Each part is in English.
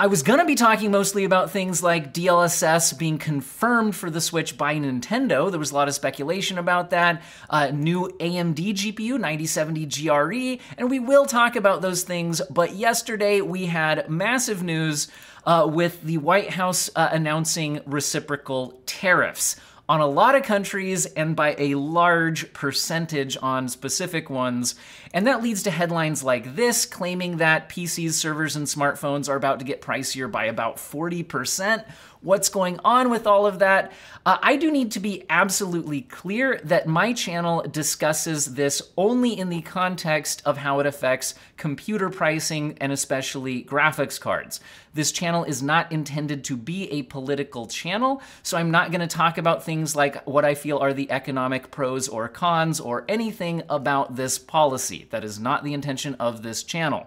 I was gonna be talking mostly about things like DLSS being confirmed for the Switch by Nintendo. There was a lot of speculation about that. Uh, new AMD GPU, 9070 GRE, and we will talk about those things. But yesterday we had massive news uh, with the White House uh, announcing reciprocal tariffs on a lot of countries and by a large percentage on specific ones. And that leads to headlines like this claiming that PCs, servers, and smartphones are about to get pricier by about 40%. What's going on with all of that? Uh, I do need to be absolutely clear that my channel discusses this only in the context of how it affects computer pricing and especially graphics cards. This channel is not intended to be a political channel, so I'm not going to talk about things like what I feel are the economic pros or cons or anything about this policy. That is not the intention of this channel.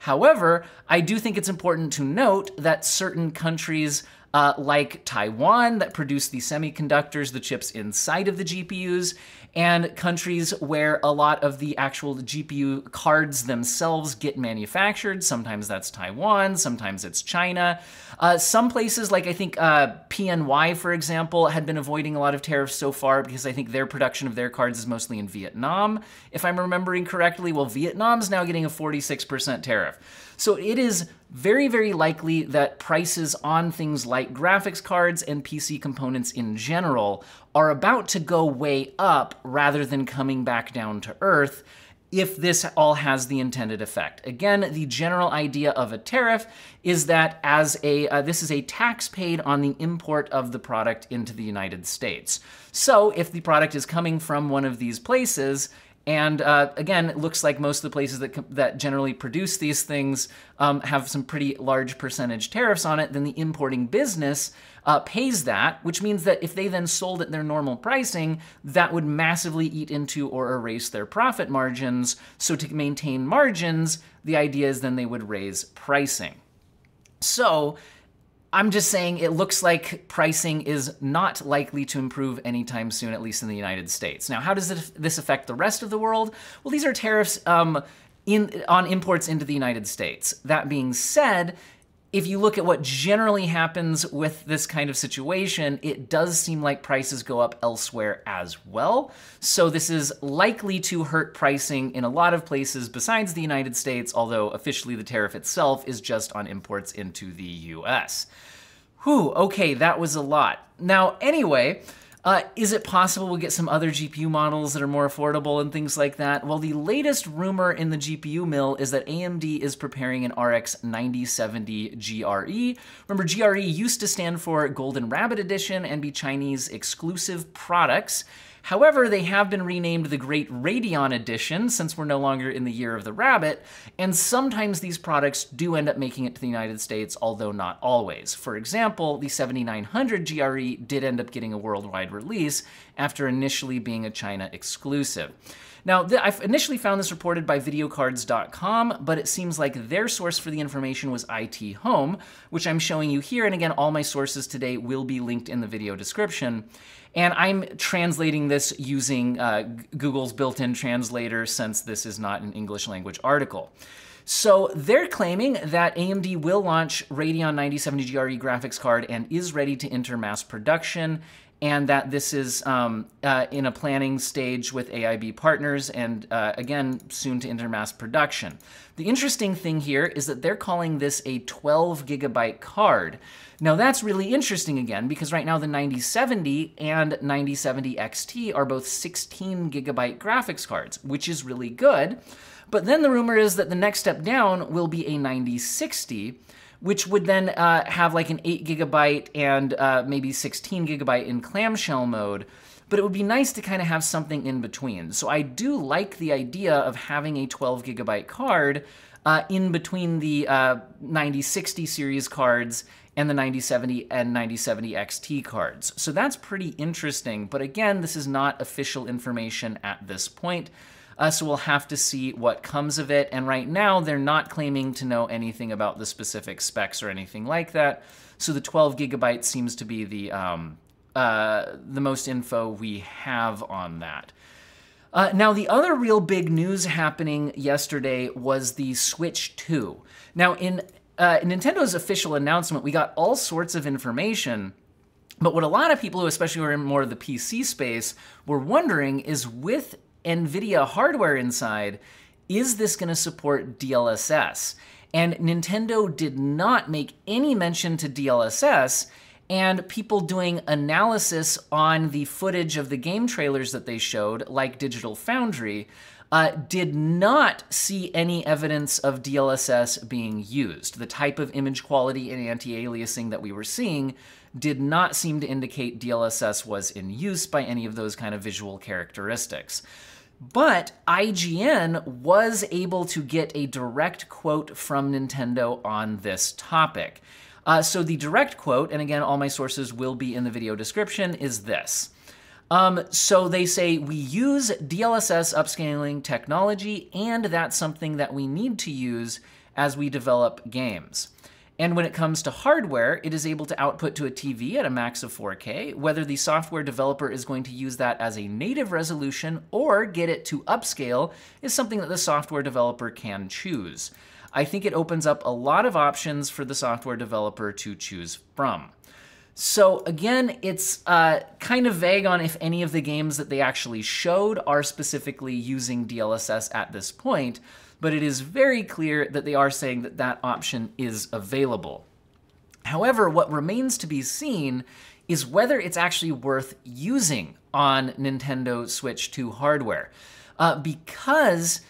However, I do think it's important to note that certain countries uh, like Taiwan that produce the semiconductors, the chips inside of the GPUs, and countries where a lot of the actual GPU cards themselves get manufactured. Sometimes that's Taiwan, sometimes it's China. Uh, some places, like I think uh, PNY, for example, had been avoiding a lot of tariffs so far because I think their production of their cards is mostly in Vietnam, if I'm remembering correctly. Well, Vietnam's now getting a 46% tariff. So it is very, very likely that prices on things like graphics cards and PC components in general are about to go way up rather than coming back down to earth if this all has the intended effect. Again, the general idea of a tariff is that as a uh, this is a tax paid on the import of the product into the United States. So, if the product is coming from one of these places and uh, again, it looks like most of the places that, that generally produce these things um, have some pretty large percentage tariffs on it. Then the importing business uh, pays that, which means that if they then sold at their normal pricing, that would massively eat into or erase their profit margins. So to maintain margins, the idea is then they would raise pricing. So I'm just saying it looks like pricing is not likely to improve anytime soon, at least in the United States. Now, how does this affect the rest of the world? Well, these are tariffs um, in, on imports into the United States. That being said, if you look at what generally happens with this kind of situation, it does seem like prices go up elsewhere as well. So this is likely to hurt pricing in a lot of places besides the United States, although officially the tariff itself is just on imports into the US. Whew, okay, that was a lot. Now, anyway, uh, is it possible we'll get some other GPU models that are more affordable and things like that? Well, the latest rumor in the GPU mill is that AMD is preparing an RX 9070 GRE. Remember, GRE used to stand for Golden Rabbit Edition and be Chinese exclusive products. However, they have been renamed the Great Radeon Edition since we're no longer in the year of the rabbit, and sometimes these products do end up making it to the United States, although not always. For example, the 7900 GRE did end up getting a worldwide release after initially being a China exclusive. Now, I initially found this reported by videocardz.com, but it seems like their source for the information was IT Home, which I'm showing you here. And again, all my sources today will be linked in the video description. And I'm translating this using uh, Google's built-in translator since this is not an English language article. So they're claiming that AMD will launch Radeon 9070 GRE graphics card and is ready to enter mass production and that this is um, uh, in a planning stage with AIB partners and uh, again soon to enter mass production. The interesting thing here is that they're calling this a 12 gigabyte card. Now that's really interesting again because right now the 9070 and 9070 XT are both 16 gigabyte graphics cards, which is really good. But then the rumor is that the next step down will be a 9060 which would then uh, have like an 8 gigabyte and uh, maybe 16 gigabyte in clamshell mode. But it would be nice to kind of have something in between. So I do like the idea of having a 12 gigabyte card uh, in between the uh, 9060 series cards and the 9070 and 9070 XT cards. So that's pretty interesting. But again, this is not official information at this point. Uh, so we'll have to see what comes of it. And right now, they're not claiming to know anything about the specific specs or anything like that. So the 12 gigabytes seems to be the um, uh, the most info we have on that. Uh, now, the other real big news happening yesterday was the Switch 2. Now, in uh, Nintendo's official announcement, we got all sorts of information. But what a lot of people, who especially were in more of the PC space, were wondering is with NVIDIA hardware inside, is this going to support DLSS? And Nintendo did not make any mention to DLSS, and people doing analysis on the footage of the game trailers that they showed, like Digital Foundry, uh, did not see any evidence of DLSS being used. The type of image quality and anti-aliasing that we were seeing did not seem to indicate DLSS was in use by any of those kind of visual characteristics. But IGN was able to get a direct quote from Nintendo on this topic. Uh, so the direct quote, and again, all my sources will be in the video description, is this. Um, so they say we use DLSS upscaling technology, and that's something that we need to use as we develop games. And when it comes to hardware, it is able to output to a TV at a max of 4K. Whether the software developer is going to use that as a native resolution or get it to upscale is something that the software developer can choose. I think it opens up a lot of options for the software developer to choose from. So again, it's uh, kind of vague on if any of the games that they actually showed are specifically using DLSS at this point, but it is very clear that they are saying that that option is available. However, what remains to be seen is whether it's actually worth using on Nintendo Switch 2 hardware. Uh, because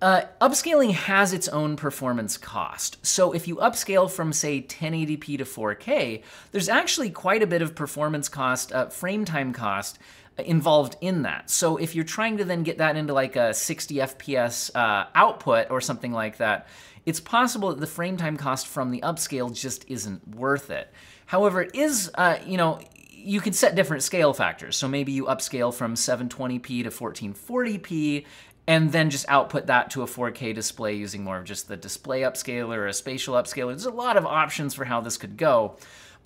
uh, upscaling has its own performance cost. So if you upscale from, say, 1080p to 4K, there's actually quite a bit of performance cost, uh, frame time cost, involved in that. So if you're trying to then get that into like a 60 FPS uh, output or something like that, it's possible that the frame time cost from the upscale just isn't worth it. However, it is, uh, you know, you can set different scale factors. So maybe you upscale from 720p to 1440p and then just output that to a 4K display using more of just the display upscaler or a spatial upscaler. There's a lot of options for how this could go.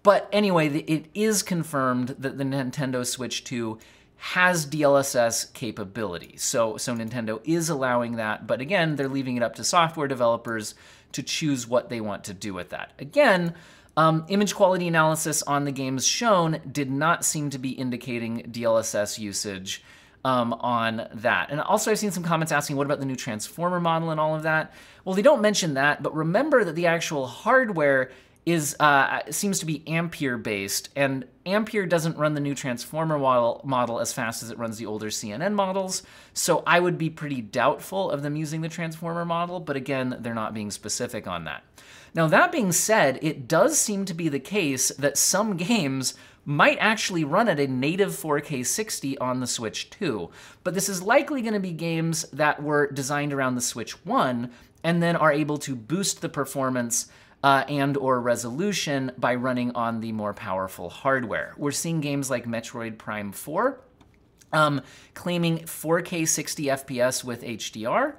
But anyway, it is confirmed that the Nintendo Switch 2 has DLSS capability. So, so Nintendo is allowing that, but again, they're leaving it up to software developers to choose what they want to do with that. Again, um, image quality analysis on the games shown did not seem to be indicating DLSS usage um, on that. And also, I've seen some comments asking, what about the new transformer model and all of that? Well, they don't mention that, but remember that the actual hardware is uh, seems to be Ampere based, and Ampere doesn't run the new transformer model, model as fast as it runs the older CNN models. So I would be pretty doubtful of them using the transformer model, but again, they're not being specific on that. Now that being said, it does seem to be the case that some games might actually run at a native 4K 60 on the Switch 2, but this is likely going to be games that were designed around the Switch 1 and then are able to boost the performance uh, and or resolution by running on the more powerful hardware. We're seeing games like Metroid Prime 4 um, claiming 4K 60 FPS with HDR,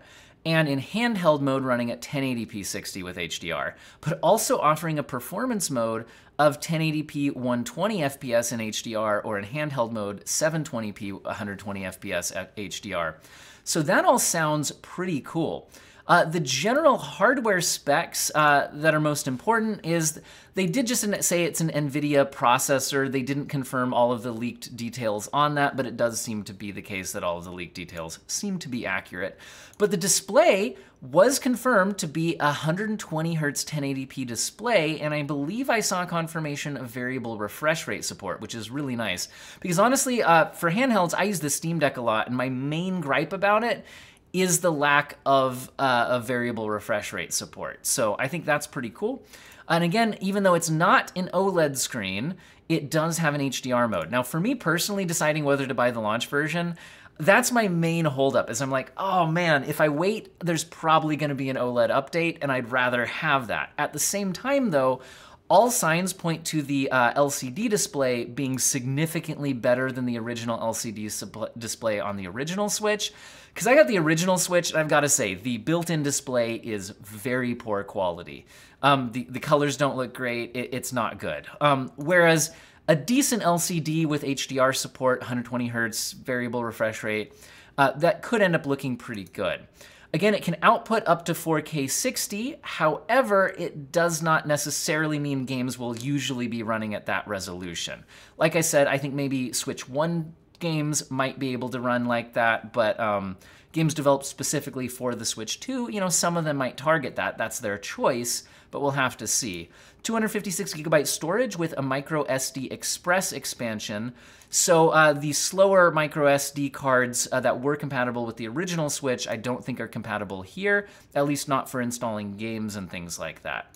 and in handheld mode running at 1080p 60 with HDR, but also offering a performance mode of 1080p 120 FPS in HDR or in handheld mode 720p 120 FPS at HDR. So that all sounds pretty cool. Uh, the general hardware specs uh, that are most important is they did just say it's an NVIDIA processor. They didn't confirm all of the leaked details on that, but it does seem to be the case that all of the leaked details seem to be accurate. But the display was confirmed to be a 120 Hz 1080p display, and I believe I saw confirmation of variable refresh rate support, which is really nice. Because honestly, uh, for handhelds, I use the Steam Deck a lot, and my main gripe about it is the lack of uh, a variable refresh rate support. So I think that's pretty cool. And again, even though it's not an OLED screen, it does have an HDR mode. Now, for me personally, deciding whether to buy the launch version, that's my main holdup is I'm like, oh man, if I wait, there's probably gonna be an OLED update and I'd rather have that. At the same time though, all signs point to the uh, LCD display being significantly better than the original LCD display on the original Switch. Because I got the original Switch, and I've got to say, the built-in display is very poor quality. Um, the, the colors don't look great, it, it's not good. Um, whereas a decent LCD with HDR support, 120 hertz, variable refresh rate, uh, that could end up looking pretty good. Again, it can output up to 4K 60. However, it does not necessarily mean games will usually be running at that resolution. Like I said, I think maybe Switch 1 games might be able to run like that, but um, games developed specifically for the Switch 2, you know, some of them might target that. That's their choice, but we'll have to see. 256 gigabyte storage with a micro SD Express expansion. So uh, the slower micro SD cards uh, that were compatible with the original Switch, I don't think are compatible here, at least not for installing games and things like that.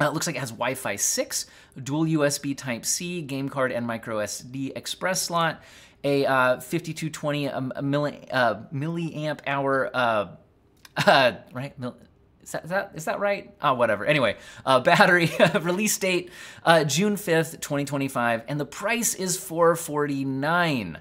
Uh, it looks like it has Wi-Fi 6, dual USB Type-C, game card, and micro SD express slot a uh, 5220 um, milli, uh, milliamp hour, uh, uh right? Mil is that, is that, is that right? Oh, whatever. Anyway, uh, battery release date uh, June 5th, 2025, and the price is 449.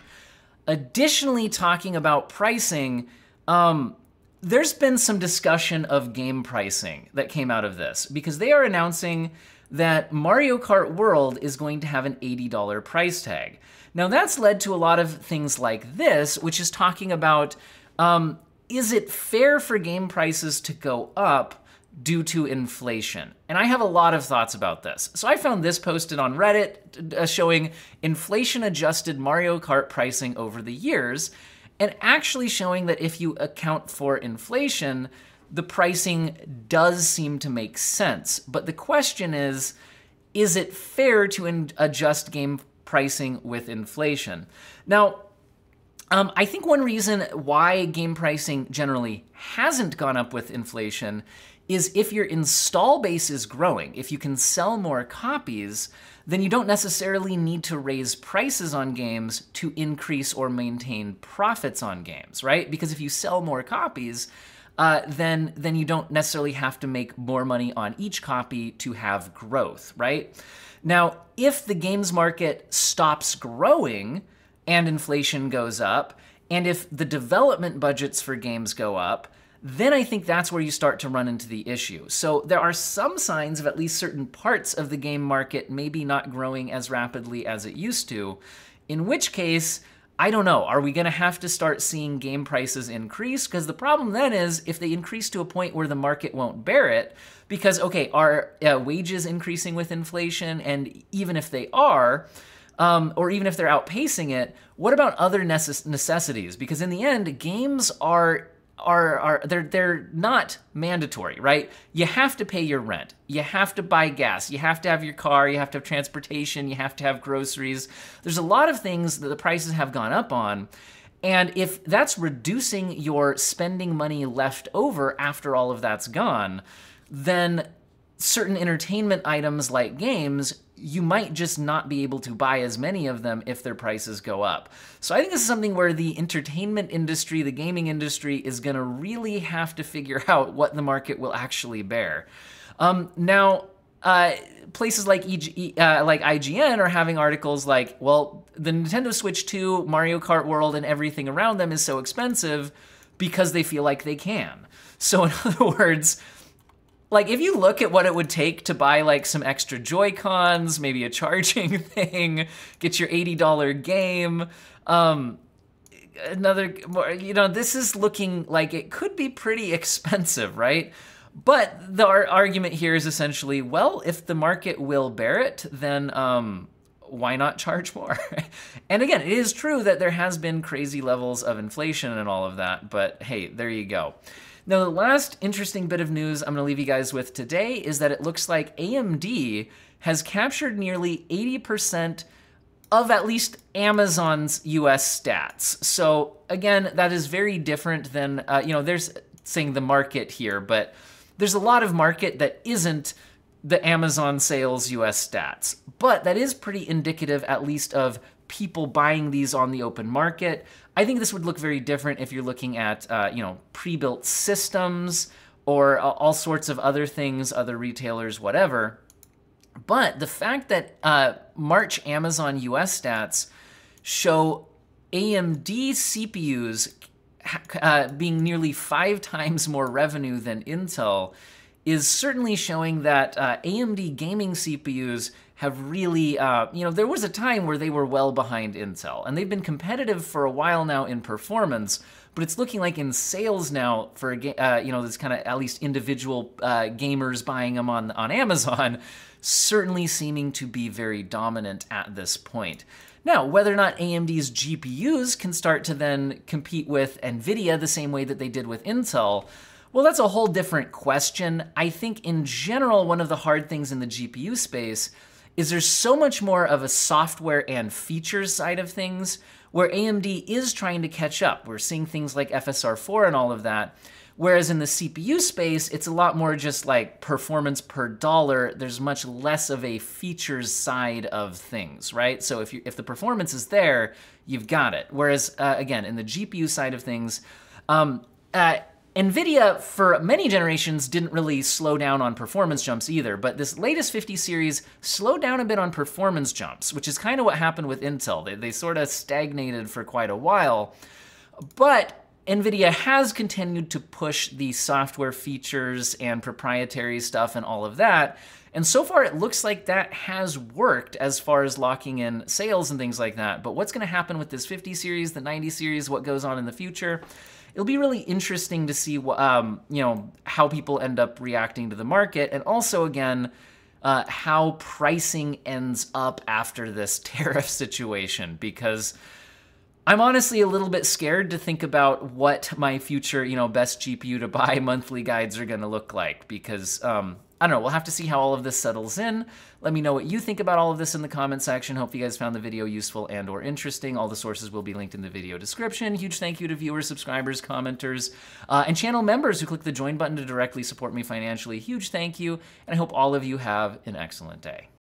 Additionally, talking about pricing, um, there's been some discussion of game pricing that came out of this because they are announcing that Mario Kart World is going to have an $80 price tag. Now, that's led to a lot of things like this, which is talking about um, is it fair for game prices to go up due to inflation? And I have a lot of thoughts about this. So I found this posted on Reddit uh, showing inflation adjusted Mario Kart pricing over the years, and actually showing that if you account for inflation, the pricing does seem to make sense. But the question is, is it fair to adjust game pricing with inflation. Now, um, I think one reason why game pricing generally hasn't gone up with inflation is if your install base is growing, if you can sell more copies, then you don't necessarily need to raise prices on games to increase or maintain profits on games, right? Because if you sell more copies, uh, then then you don't necessarily have to make more money on each copy to have growth, right? Now, if the games market stops growing and inflation goes up, and if the development budgets for games go up, then I think that's where you start to run into the issue. So there are some signs of at least certain parts of the game market maybe not growing as rapidly as it used to, in which case, I don't know. Are we going to have to start seeing game prices increase? Because the problem then is if they increase to a point where the market won't bear it, because, okay, are uh, wages increasing with inflation? And even if they are, um, or even if they're outpacing it, what about other necess necessities? Because in the end, games are are are they're they're not mandatory, right? You have to pay your rent. You have to buy gas. You have to have your car, you have to have transportation, you have to have groceries. There's a lot of things that the prices have gone up on. And if that's reducing your spending money left over after all of that's gone, then certain entertainment items like games you might just not be able to buy as many of them if their prices go up. So I think this is something where the entertainment industry, the gaming industry, is going to really have to figure out what the market will actually bear. Um, now, uh, places like EG, uh, like IGN are having articles like, well, the Nintendo Switch 2, Mario Kart World, and everything around them is so expensive because they feel like they can. So in other words, like if you look at what it would take to buy like some extra Joy-Cons, maybe a charging thing, get your $80 game, um, another more, you know, this is looking like it could be pretty expensive, right? But the argument here is essentially, well, if the market will bear it, then um, why not charge more? and again, it is true that there has been crazy levels of inflation and all of that, but hey, there you go. Now, the last interesting bit of news I'm going to leave you guys with today is that it looks like AMD has captured nearly 80% of at least Amazon's US stats. So, again, that is very different than, uh, you know, there's saying the market here, but there's a lot of market that isn't the Amazon sales US stats. But that is pretty indicative, at least, of people buying these on the open market. I think this would look very different if you're looking at, uh, you know, pre-built systems or uh, all sorts of other things, other retailers, whatever. But the fact that uh, March Amazon US stats show AMD CPUs uh, being nearly five times more revenue than Intel is certainly showing that uh, AMD gaming CPUs have really, uh, you know, there was a time where they were well behind Intel, and they've been competitive for a while now in performance, but it's looking like in sales now for, uh, you know, this kind of at least individual uh, gamers buying them on, on Amazon, certainly seeming to be very dominant at this point. Now, whether or not AMD's GPUs can start to then compete with NVIDIA the same way that they did with Intel, well, that's a whole different question. I think in general, one of the hard things in the GPU space is there's so much more of a software and features side of things where AMD is trying to catch up. We're seeing things like FSR4 and all of that. Whereas in the CPU space, it's a lot more just like performance per dollar. There's much less of a features side of things, right? So if you if the performance is there, you've got it. Whereas uh, again, in the GPU side of things, um, uh, NVIDIA, for many generations, didn't really slow down on performance jumps either, but this latest 50 series slowed down a bit on performance jumps, which is kind of what happened with Intel. They, they sort of stagnated for quite a while. But NVIDIA has continued to push the software features and proprietary stuff and all of that. And so far, it looks like that has worked as far as locking in sales and things like that. But what's going to happen with this 50 series, the 90 series, what goes on in the future? It'll be really interesting to see um, you know how people end up reacting to the market, and also again. Uh, how pricing ends up after this tariff situation because I'm honestly a little bit scared to think about what my future, you know, best GPU to buy monthly guides are going to look like because um, I don't know. We'll have to see how all of this settles in. Let me know what you think about all of this in the comment section. Hope you guys found the video useful and or interesting. All the sources will be linked in the video description. Huge thank you to viewers, subscribers, commenters, uh, and channel members who click the join button to directly support me financially. Huge thank you, and I hope all of you have an excellent day.